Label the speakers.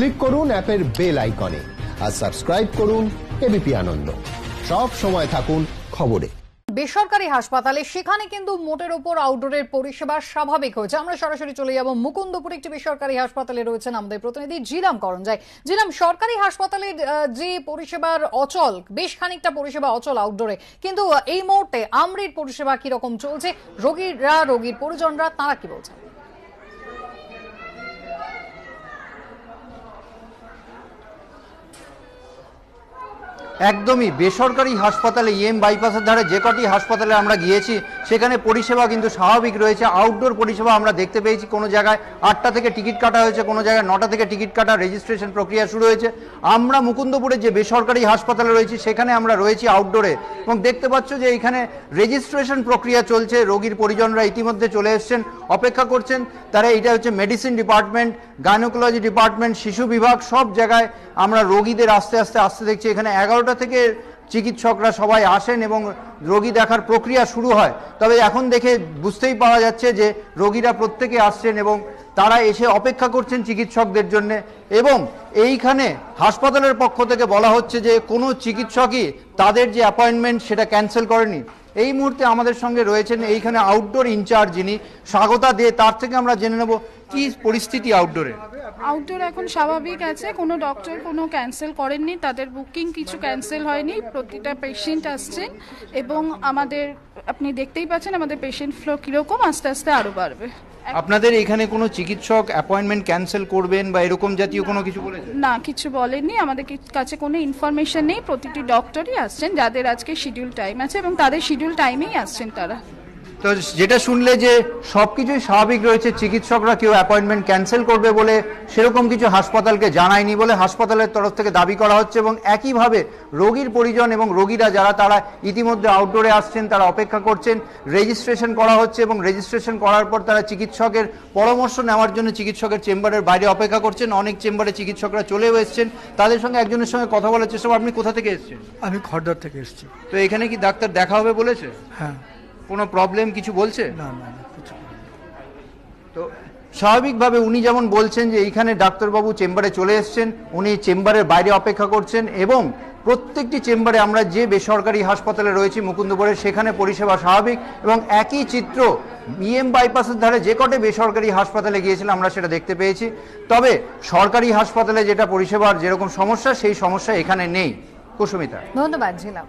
Speaker 1: Click করুন অ্যাপের bell আইকনে আর সাবস্ক্রাইব করুন এবিপি আনন্দ। সব সময় থাকুন খবরে।
Speaker 2: বেসরকারি হাসপাতালে সেখানে কিন্তু মোটের ওপর আউটডোরের পরিষেবা স্বাভাবিক হয়েছে। আমরা সরাসরি চলে যাব মুকুন্দপুর, একটি বেসরকারি হাসপাতালে রয়েছেন আমাদের প্রতিনিধি জিলাম করঞ্জাই জিলাম, সরকারি হাসপাতালের যে পরিষেবার অচল, বেশ খানিকটা পরিষেবা অচল আউটডোরে কিন্তু এই মুহূর্তে আমরির পরিষেবা কীরকম চলছে? রোগীরা, রোগীর পরিজনরা, তারা কি বলছেন?
Speaker 3: একদমই বেসরকারি হাসপাতালে ইএম বাইপাসের ধারে যে কটি হাসপাতালে আমরা গিয়েছি সেখানে পরিষেবা কিন্তু স্বাভাবিক রয়েছে। আউটডোর পরিষেবা আমরা দেখতে পেয়েছি কোনো জায়গায়। আটটা থেকে টিকিট কাটা হয়েছে, কোনো জায়গায় নটা থেকে টিকিট কাটা রেজিস্ট্রেশন প্রক্রিয়া শুরু হয়েছে। আমরা মুকুন্দপুরে যে বেসরকারি হাসপাতালে রয়েছি, সেখানে আমরা রয়েছি আউটডোরে এবং দেখতে পাচ্ছ যে এখানে রেজিস্ট্রেশন প্রক্রিয়া চলছে। রোগীর পরিজনরা ইতিমধ্যে চলে এসছেন, অপেক্ষা করছেন। তারা এটা হচ্ছে মেডিসিন ডিপার্টমেন্ট গাইনোকোলজি ডিপার্টমেন্ট শিশু বিভাগ, সব জায়গায় আমরা রোগীদের আস্তে আস্তে আসতে দেখছি। এখানে এগারোটা থেকে চিকিৎসকরা সবাই আসেন এবং রোগী দেখার প্রক্রিয়া শুরু হয়। তবে এখন দেখে বুঝতেই পাওয়া যাচ্ছে যে রোগীরা প্রত্যেকে আসছেন এবং তারা এসে অপেক্ষা করছেন চিকিৎসকদের জন্য এবং এইখানে হাসপাতালের পক্ষ থেকে বলা হচ্ছে যে কোনো চিকিৎসকই তাদের যে অ্যাপয়েন্টমেন্ট সেটা ক্যান্সেল করেনি। এই মুহূর্তে আমাদের সঙ্গে রয়েছেন এইখানে আউটডোর ইনচার্জ যিনি। স্বাগতা দে তার থেকে আমরা জেনে নেব কি পরিস্থিতি আউটডোরে
Speaker 4: আউটডোর এখন স্বাভাবিক আছে, কোনো ডক্টর কোনো ক্যান্সেল করেননি, তাদের বুকিং কিছু ক্যান্সেল হয়নি, প্রতিটা পেশেন্ট আসছেন এবং আমাদের, আপনি দেখতেই পাচ্ছেন আমাদের পেশেন্ট ফ্লো কীরকম, আস্তে আস্তে আরও বাড়বে।
Speaker 3: আপনাদের এখানে কোনো চিকিৎসক অ্যাপয়েন্টমেন্ট ক্যান্সেল করবেন বা এরকম জাতীয় কোনো কিছু বলেছে
Speaker 4: না কিছু বলেননি। আমাদের কি- কাছে কোনো ইনফরমেশন নেই। প্রতিটি ডক্টরই আসছেন। যাদের আজকে শিডিউল টাইম আছে এবং তাদের শিডিউল টাইমেই আসছেন তারা।
Speaker 3: তো যেটা শুনলে যে সব কিছুই স্বাভাবিক রয়েছে চিকিৎসকরা কেউ অ্যাপয়েন্টমেন্ট ক্যান্সেল করবে বলে সেরকম কিছু হাসপাতালকে জানায়নি বলে হাসপাতালের তরফ থেকে দাবি করা হচ্ছে এবং একইভাবে রোগীর পরিজন এবং রোগীরা যারা তারা ইতিমধ্যে আউটডোরে আসছেন তারা অপেক্ষা করছেন রেজিস্ট্রেশন করা হচ্ছে এবং রেজিস্ট্রেশন করার পর তারা চিকিৎসকের পরামর্শ নেওয়ার জন্য চিকিৎসকের চেম্বারের বাইরে অপেক্ষা করছেন। অনেক চেম্বারে চিকিৎসকরা চলেও এসছেন। তাদের সঙ্গে একজনের সঙ্গে কথা বলার চেষ্টা আপনি কোথা থেকে এসেছেন?
Speaker 5: আমি খড়দর থেকে এসেছি।
Speaker 3: তো এখানে কি ডাক্তার দেখা হবে বলেছে?
Speaker 5: হ্যাঁ।
Speaker 3: কোনো প্রবলেম কিছু বলছে?
Speaker 5: না না
Speaker 3: তো স্বাভাবিকভাবে উনি যেমন বলছেন যে এইখানে ডাক্তারবাবু চেম্বারে চলে এসেছেন উনি চেম্বারের বাইরে অপেক্ষা করছেন এবং প্রত্যেকটি চেম্বারে আমরা যে বেসরকারি হাসপাতালে রয়েছি মুকুন্দপুরে সেখানে পরিষেবা স্বাভাবিক এবং একই চিত্র ইএম বাইপাসের ধারে যে কটে বেসরকারি হাসপাতালে গিয়েছিলাম আমরা সেটা দেখতে পেয়েছি। তবে সরকারি হাসপাতালে যেটা পরিষেবার যেরকম সমস্যা সেই সমস্যা এখানে নেই। কুসুমিতা।
Speaker 2: ধন্যবাদ জিলাম